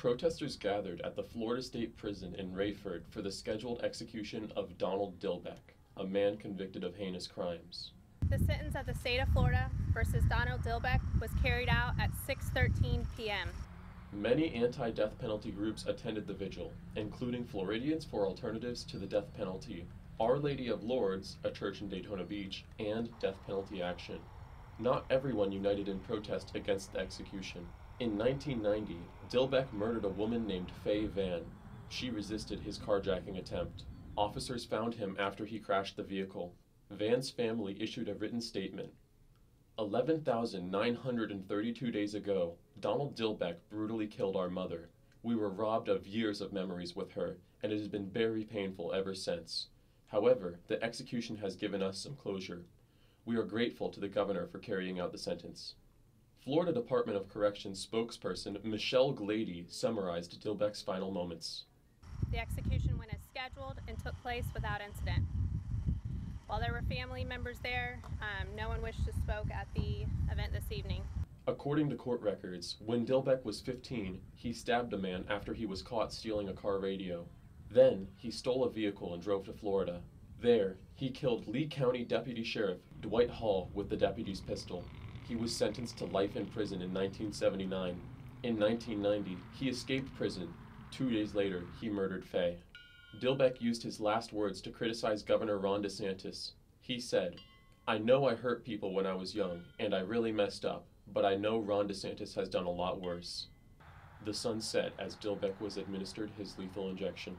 Protesters gathered at the Florida State Prison in Raiford for the scheduled execution of Donald Dillbeck, a man convicted of heinous crimes. The sentence of the state of Florida versus Donald Dillbeck was carried out at 6:13 p.m. Many anti-death penalty groups attended the vigil, including Floridians for Alternatives to the Death Penalty, Our Lady of Lourdes, a church in Daytona Beach, and Death Penalty Action. Not everyone united in protest against the execution. In 1990, Dillbeck murdered a woman named Faye Vann. She resisted his carjacking attempt. Officers found him after he crashed the vehicle. Vann's family issued a written statement. 11,932 days ago, Donald Dillbeck brutally killed our mother. We were robbed of years of memories with her, and it has been very painful ever since. However, the execution has given us some closure. We are grateful to the governor for carrying out the sentence. Florida Department of Corrections spokesperson Michelle Glady summarized Dillbeck's final moments. The execution went as scheduled and took place without incident. While there were family members there, um, no one wished to spoke at the event this evening. According to court records, when Dillbeck was 15, he stabbed a man after he was caught stealing a car radio. Then, he stole a vehicle and drove to Florida. There, he killed Lee County Deputy Sheriff Dwight Hall with the deputy's pistol. He was sentenced to life in prison in 1979. In 1990, he escaped prison. Two days later, he murdered Faye. Dillbeck used his last words to criticize Governor Ron DeSantis. He said, I know I hurt people when I was young, and I really messed up, but I know Ron DeSantis has done a lot worse. The sun set as Dillbeck was administered his lethal injection.